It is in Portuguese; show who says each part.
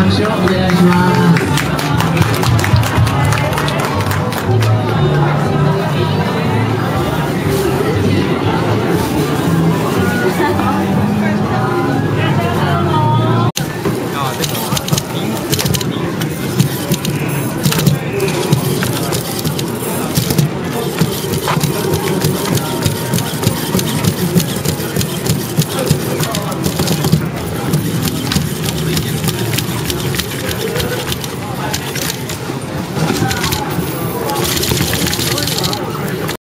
Speaker 1: Action, yes,